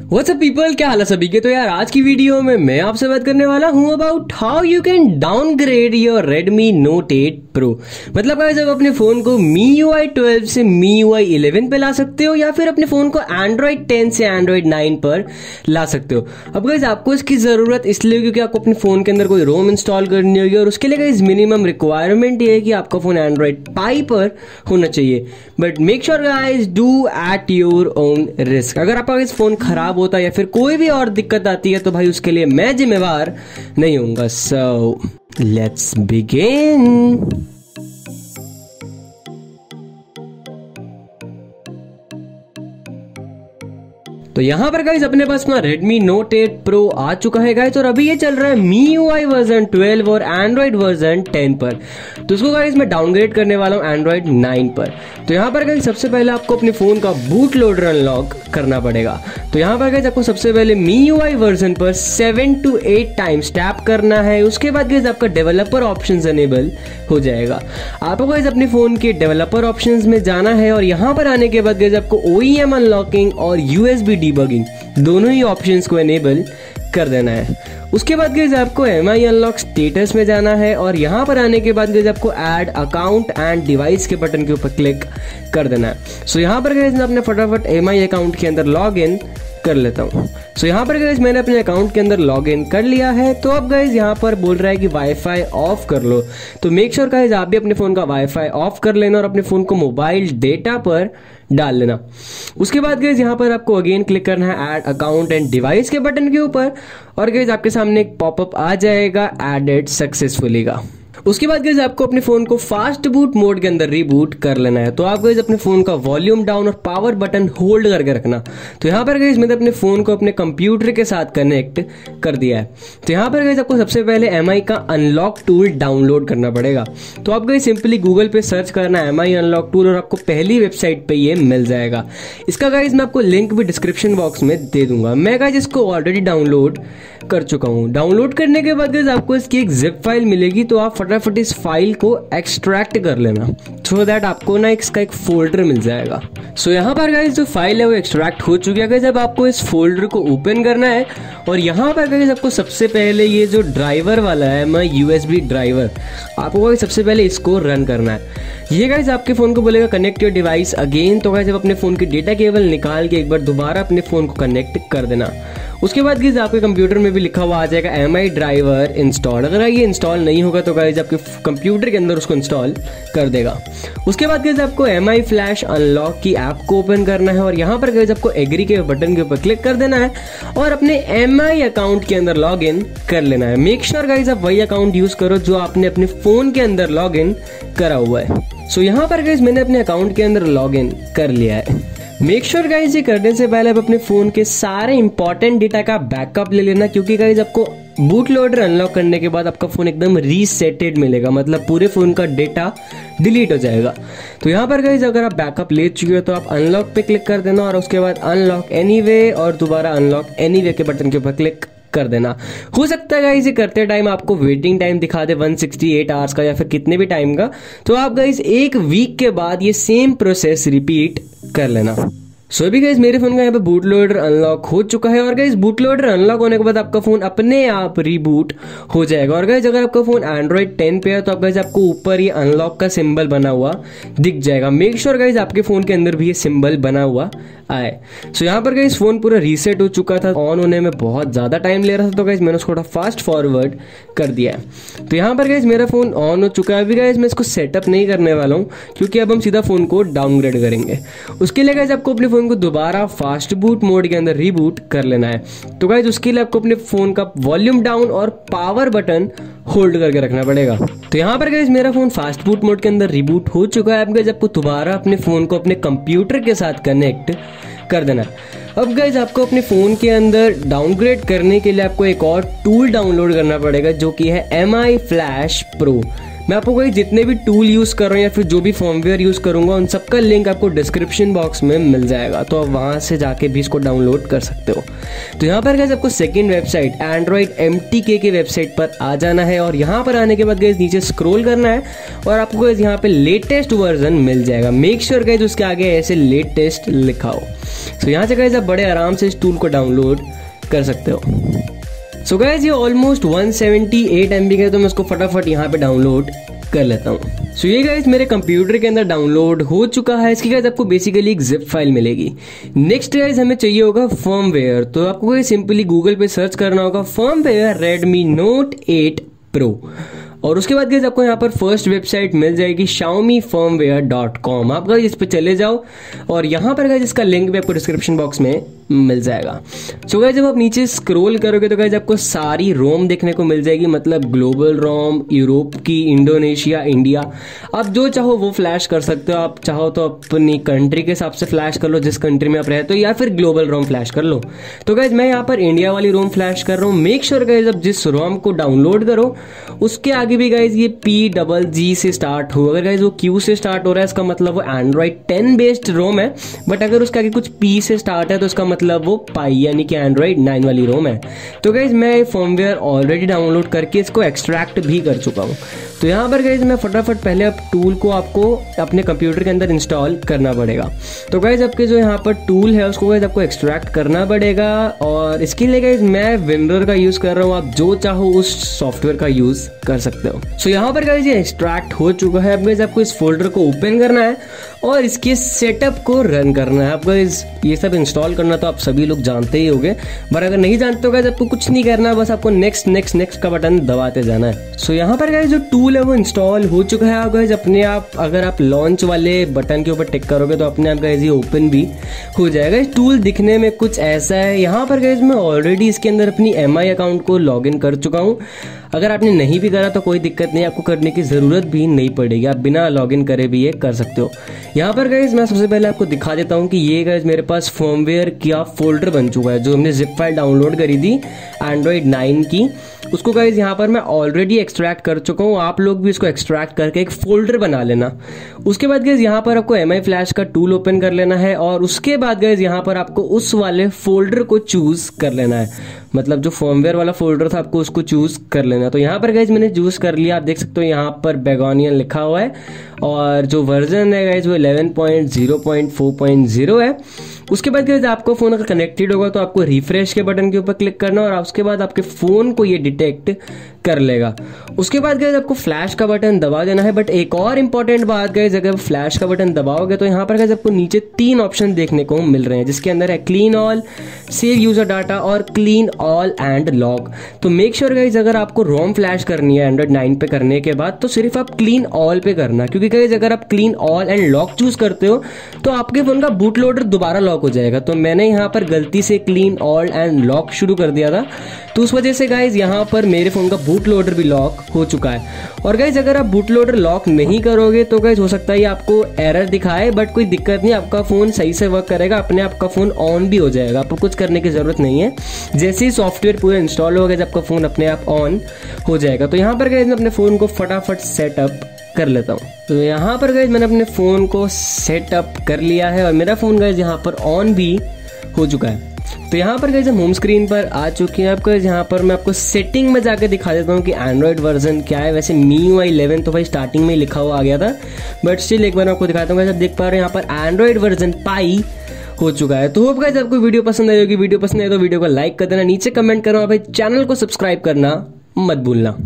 WhatsApp people क्या हाल है सभी के? तो यार, आज की वीडियो में मैं आपसे बात करने वाला हूँ about how you can downgrade your Redmi Note 8 Pro. मतलब आप अपने फ़ोन को MIUI 12 से MIUI 11 पे ला सकते हो, या फिर अपने फ़ोन को Android 10 से Android 9 पर ला सकते हो। अब गाइस आपको इसकी ज़रूरत इसलिए क्योंकि आपको अपने फ़ोन के अंदर कोई रोम इंस्टॉल करनी होगी, और उसके लिए गाइस मिनिमम रिक्वायरमेंट ये है कि आपका फ़ोन एंड्रॉइड पाई पर होना चाहिए। But make sure guys do at your own risk अगर आपका फ़ोन खराब खराब होता है या फिर कोई भी और दिक्कत आती है तो भाई उसके लिए मैं जिम्मेवार नहीं हूँगा सो लेट्स बिगिन तो यहाँ पर गाइज़ अपने पास अपना Redmi Note 8 Pro आ चुका है गाइज़ और अभी ये चल रहा है मी MIUI वर्जन 12 और Android वर्जन 10 पर। तो उसको गाइज़ मैं डाउनग्रेड करने वाला हूँ Android 9 पर। तो यहाँ पर गाइज़ सबसे पहले आपको अपने फ़ोन का बूट लोडर अनलॉक करना पड़ेगा। तो यहाँ पर गाइज़ आपको सबसे पहले मी MIUI वर्जन पर seven to eight times tap करना है। उसके बाद गाइज़ आपका डेवलपर ऑप्शन एनेबल हो जाएगा। आपको गाइज़ अपने फ़ोन के डेवलपर ऑप्शन में जाना है, और यहाँ पर आने के बाद गाइज़ आपको ओ अनलॉकिंग e और यूएसबी डीबगिंग दोनों ही ऑप्शन को एनेबल कर देना है। उसके बाद गई आपको एम आई अनलॉक स्टेटस में जाना है और यहाँ पर आने के बाद गई आपको ऐड अकाउंट एंड डिवाइस के बटन के ऊपर क्लिक कर देना है। सो यहाँ पर गए अपने फटाफट एम आई अकाउंट के अंदर लॉग इन कर लेता हूँ। सो so, यहाँ पर गैस मैंने अपने अकाउंट के अंदर लॉग इन कर लिया है। तो अब गैस यहाँ पर बोल रहा है कि वाईफाई ऑफ़ कर लो। तो मेक श्योर गाइज़ आप भी अपने फ़ोन का वाईफाई ऑफ़ कर लेना और अपने फ़ोन को मोबाइल डेटा पर डाल लेना। उसके बाद गैस यहाँ पर आपको अगेन क्लिक करना है ऐड अकाउंट एंड डिवाइस के बटन के ऊपर। और गैस आपके सामने एक पॉपअप आ जाएगा एडेड सक्सेसफुली का। उसके बाद गैस आपको अपने फ़ोन को फास्ट बूट मोड के अंदर रिबूट कर लेना है। तो आप गैस अपने फ़ोन का वॉल्यूम डाउन और पावर बटन होल्ड करके रखना। तो यहाँ पर गैस मैंने अपने फ़ोन को अपने कंप्यूटर के साथ कनेक्ट कर दिया है। तो यहाँ पर गैस आपको सबसे पहले एमआई का अनलॉक टूल डाउनलोड करना पड़ेगा। तो आप गए सिंपली गूगल पे सर्च करना एम आई अनलॉक टूल और आपको पहली वेबसाइट पे ये मिल जाएगा। इसका गाइज़ मैं आपको लिंक भी डिस्क्रिप्शन बॉक्स में दे दूँगा। मैं गाइज़ इसको ऑलरेडी डाउनलोड कर चुका हूँ। डाउनलोड करने के बाद गाइज़ आपको इसकी एक जिप फ़ाइल मिलेगी तो आप फटाफट इस फ़ाइल को एक्सट्रैक्ट कर लेना सो दैट आपको ना इसका एक फोल्डर मिल जाएगा। सो यहाँ पर जो फ़ाइल है वो एक्सट्रैक्ट हो चुकी है। जब आपको इस फोल्डर को ओपन करना है, और यहाँ पर गाइज़ आपको सबसे पहले ये जो ड्राइवर वाला है, मैं यूएसबी ड्राइवर आपको सबसे पहले इसको रन करना है। ये गाइज़ आपके फ़ोन को बोलेगा कनेक्ट योर डिवाइस अगेन तो गाइज़ आप अपने फ़ोन की डेटा केबल निकाल के एक बार दोबारा अपने फ़ोन को कनेक्ट कर देना। उसके बाद गाइज़ आपके कंप्यूटर में भी लिखा हुआ आ जाएगा एम आई ड्राइवर इंस्टॉल अगर ये इंस्टॉल नहीं होगा तो गाइज़ आपके कंप्यूटर के अंदर उसको इंस्टॉल कर देगा। उसके बाद गाइज़ आपको एम आई फ्लैश अनलॉक की ऐप को ओपन करना है और यहाँ पर गाइज़ आपको एग्री के बटन के ऊपर क्लिक कर देना है और अपने एम आई अकाउंट के अंदर लॉग इन कर लेना है। मेक श्योर गाइज़ आप वही अकाउंट यूज़ करो जो आपने अपने फ़ोन के अंदर लॉग इन करा हुआ है। सो so, यहाँ पर गाइज़ मैंने अपने अकाउंट के अंदर लॉग इन कर लिया है। मेक श्योर गाइज़ ये करने से पहले आप अपने फ़ोन के सारे इंपॉर्टेंट डेटा का बैकअप ले लेना, क्योंकि गाइज़ आपको बूट लोडर अनलॉक करने के बाद आपका फ़ोन एकदम रीसेटेड मिलेगा। मतलब पूरे फ़ोन का डेटा डिलीट हो जाएगा। तो यहाँ पर गाइज़ अगर आप बैकअप ले चुके हो तो आप अनलॉक पे क्लिक कर देना, और उसके बाद अनलॉक एनी और दोबारा अनलॉक एनी के बटन के ऊपर क्लिक कर देना। हो सकता है इसे करते टाइम आपको वेटिंग टाइम दिखा दे 168 आवर्स का, या फिर कितने भी टाइम का। तो आप गाइज़ एक वीक के बाद ये सेम प्रोसेस रिपीट कर लेना। सो अभी गाइज़ मेरे फ़ोन का यहाँ पे बूट लोडर अनलॉक हो चुका है और गाइज़ बूट लोडर अनलॉक होने के बाद आपका फ़ोन अपने आप रीबूट हो जाएगा। और गाइज़ अगर आपका फ़ोन एंड्रॉइड 10 पे है तो आप गाइज़ आपको ऊपर ये अनलॉक का सिंबल बना हुआ दिख जाएगा। मेक श्योर गाइज़ आपके फ़ोन के अंदर भी ये सिंबल बना हुआ आए। सो so, यहाँ पर गाइज़ फ़ोन पूरा रीसेट हो चुका था ऑन होने में बहुत ज़्यादा टाइम ले रहा था तो गाइज़ मैंने उसको थोड़ा फास्ट फॉरवर्ड कर दिया है। तो यहाँ पर गाइज़ मेरा फ़ोन ऑन हो चुका है। अभी गाइज़ मैं इसको सेटअप नहीं करने वाला हूँ क्योंकि अब हम सीधा फ़ोन को डाउनग्रेड करेंगे। उसके लिए गाइज़ आपको अपने फ़ोन को दोबारा फास्ट बूट मोड के अंदर रीबूट कर लेना है। तो गाइज़ उसके लिए आपको अपने फ़ोन का वॉल्यूम डाउन और पावर बटन होल्ड करके रखना पड़ेगा। तो यहाँ पर गाइज़ मेरा फ़ोन फास्ट बूट मोड के अंदर रिबूट हो चुका है। अब गाइज़ आपको दोबारा अपने फ़ोन को अपने कंप्यूटर के साथ कनेक्ट कर देना अब गाइज़ आपको अपने फ़ोन के अंदर डाउनग्रेड करने के लिए आपको एक और टूल डाउनलोड करना पड़ेगा, जो कि है एम आई फ्लैश प्रो मैं आपको कहीं जितने भी टूल यूज़ कर रहा हूँ या फिर जो भी फॉर्मवेयर यूज़ करूँगा, उन सबका लिंक आपको डिस्क्रिप्शन बॉक्स में मिल जाएगा। तो आप वहाँ से जाके भी इसको डाउनलोड कर सकते हो। तो यहाँ पर गैस आपको second website android M K website पर आ जाना है और यहाँ पर आने के बाद गैस नीचे स्क्रोल करना है और आपको गैस यहाँ पे लेटेस्ट वर्जन मिल जाएगा। मेक श्योर गैस उसके आगे ऐसे लेटेस्ट लिखा हो सो यहाँ से गैस आप बड़े आराम से इस टूल को डाउनलोड कर सकते हो। सो गैस ये ऑलमोस्ट 178 सेवेंटी का तो मैं उसको फटाफट यहाँ पे डाउनलोड कर लेता हूँ। सो so ये गाइज़ मेरे कंप्यूटर के अंदर डाउनलोड हो चुका है। इसकी गाइज़ आपको बेसिकली एक जिप फ़ाइल मिलेगी। नेक्स्ट गाइज़ हमें चाहिए होगा फर्मवेयर तो आपको सिंपली गूगल पे सर्च करना होगा firmware Redmi note eight pro और उसके बाद आपको यहाँ पर फ़र्स्ट वेबसाइट मिल जाएगी शाओमी फर्मवेयर डॉट कॉम आप इस पर चले जाओ। और यहाँ पर गाइज़ इसका लिंक भी आपको डिस्क्रिप्शन बॉक्स में मिल जाएगा। सो so जब आप नीचे स्क्रॉल करोगे तो गाइज़ आपको सारी रोम देखने को मिल जाएगी मतलब ग्लोबल रोम, यूरोप की, इंडोनेशिया, इंडिया। आप जो चाहो वो फ्लैश कर सकते हो। आप चाहो तो अपनी कंट्री के हिसाब से फ्लैश कर लो, जिस कंट्री में आप रहते हो या फिर ग्लोबल रोम फ्लैश कर लो। तो गाइज़ मैं यहाँ पर इंडिया वाली रोम फ्लैश कर रहा हूँ। मेक श्योर गाइज़ अब जिस रोम को डाउनलोड करो, उसके आगे भी गाइज़ ये पी डबल जी से स्टार्ट हो। अगर गाइज़ वो क्यू से स्टार्ट हो रहा है, इसका मतलब वो एंड्रॉइड टेन बेस्ड रोम है। बट अगर उसके आगे कुछ पी से स्टार्ट है तो उसका मतलब वो पाई, यानी कि एंड्रॉइड नाइन वाली रोम है। तो गाइज़ मैं फॉर्मवेयर ऑलरेडी डाउनलोड करके इसको एक्सट्रैक्ट भी कर चुका हूँ। तो यहाँ पर गाइज़ मैं फटाफट पहले अब टूल को आपको अपने कंप्यूटर के अंदर इंस्टॉल करना पड़ेगा। तो गाइज़ आपके जो यहाँ पर टूल है उसको गाइज़ आपको एक्सट्रैक्ट करना पड़ेगा और इसके लिए गाइज़ मैं विंडर का यूज़ कर रहा हूँ। आप जो चाहो उस सॉफ्टवेयर का यूज़ कर सकते हो। सो so, यहाँ पर गाइज़ ये एक्सट्रैक्ट हो चुका है। अब गाइज़ आपको इस फोल्डर को ओपन करना है और इसके सेटअप को रन करना है। आपको ये सब इंस्टॉल करना तो आप सभी लोग जानते ही होंगे पर अगर नहीं जानते हो गाइज़ आपको कुछ नहीं करना है बस आपको नेक्स्ट नेक्स्ट नेक्स्ट का बटन दबाते जाना है। सो so, यहाँ पर गाइज़ जो टूल है, वो इंस्टॉल हो चुका है आप अपने आप, अगर आप लॉन्च वाले बटन के ऊपर टिक करोगे तो अपने आप गाइज़ ये ओपन भी हो जाएगा। इस टूल दिखने में कुछ ऐसा है। यहाँ पर गाइज़ मैं ऑलरेडी इसके अंदर अपनी एमआई अकाउंट को लॉग कर चुका हूँ। अगर आपने नहीं भी करा तो कोई दिक्कत नहीं, आपको करने की ज़रूरत भी नहीं पड़ेगी। आप बिना लॉगिन करे भी ये कर सकते हो। यहाँ पर गाइज़ मैं सबसे पहले आपको दिखा देता हूँ कि ये गाइज़ मेरे पास फॉर्मवेयर का फोल्डर बन चुका है, जो हमने जिप फ़ाइल डाउनलोड करी थी एंड्रॉइड नाइन की। उसको गाइज़ यहाँ पर मैं ऑलरेडी एक्सट्रैक्ट कर चुका हूँ। आप लोग भी इसको एक्सट्रैक्ट करके एक फोल्डर बना लेना। उसके बाद गाइज़ यहाँ पर आपको एम आई फ्लैश का टूल ओपन कर लेना है और उसके बाद गाइज़ यहाँ पर आपको उस वाले फोल्डर को चूज़ कर लेना है। मतलब जो फॉर्मवेयर वाला फोल्डर था, आपको उसको चूज़ कर लेना। तो यहाँ पर गाइज़ मैंने चूज़ कर लिया। आप देख सकते हो यहाँ पर बेगोनियन लिखा हुआ है और जो वर्जन है गाइज़ वो eleven point zero point four point zero है। उसके बाद गाइज़ आपको फ़ोन अगर कनेक्टेड होगा तो आपको रिफ्रेश के बटन के ऊपर क्लिक करना और उसके बाद आपके फ़ोन को ये डिटेक्ट कर लेगा। उसके बाद गए आपको फ्लैश का बटन दबा देना है बट एक और इंपॉर्टेंट बात गए अगर फ्लैश का बटन दबाओगे तो यहाँ पर गए आपको नीचे तीन ऑप्शन देखने को मिल रहे हैं, जिसके अंदर है clean all save user data और क्लीन ऑल एंड लॉग तो मेक श्योर गाइज़ अगर आपको रोम फ्लैश करनी है एंड्रॉइड नाइन पे करने के बाद तो सिर्फ़ आप क्लीन ऑल पे करना, क्योंकि गाइज़ अगर आप clean all and lock choose करते हो तो आपके फ़ोन का बूट लोडर दोबारा लॉक हो जाएगा। तो मैंने यहाँ पर गलती से क्लीन ऑल एंड लॉक शुरू कर दिया था। तो उस वजह से गाइज़ यहाँ पर मेरे फ़ोन का बूट लोडर भी लॉक हो चुका है। और गाइज़ अगर आप बूट लोडर लॉक नहीं करोगे तो गाइज़ हो सकता है आपको एरर दिखाए बट कोई दिक्कत नहीं, आपका फ़ोन सही से वर्क करेगा, अपने आपका फ़ोन ऑन भी हो जाएगा। आपको कुछ करने की ज़रूरत नहीं है। जैसे ही सॉफ्टवेयर पूरा इंस्टॉल होगा आपका फ़ोन अपने आप ऑन हो जाएगा। तो यहाँ पर गाइज़ मैं अपने फ़ोन को फटाफट सेटअप कर लेता हूँ। तो यहाँ पर गाइज़ मैंने अपने फ़ोन को सेटअप कर लिया है, और मेरा फ़ोन गाइज़ यहाँ पर ऑन भी हो चुका है। तो यहाँ पर गए हम होम स्क्रीन पर आ चुके हैं। आपको यहाँ पर मैं आपको सेटिंग में जाकर दिखा देता हूँ कि एंड्रॉइड वर्जन क्या है। वैसे मी यू आई इलेवन तो भाई स्टार्टिंग में ही लिखा हुआ आ गया था। बट स्टिल एक बार आपको दिखाता हूँ देख पा रहे हैं यहाँ पर एंड्रॉइड वर्जन पाई हो चुका है। तो होप गाइस आपको वीडियो पसंद आई होगी। वीडियो पसंद आए तो वीडियो को लाइक कर देना। नीचे कमेंट करो भाई चैनल को सब्सक्राइब करना मत भूलना।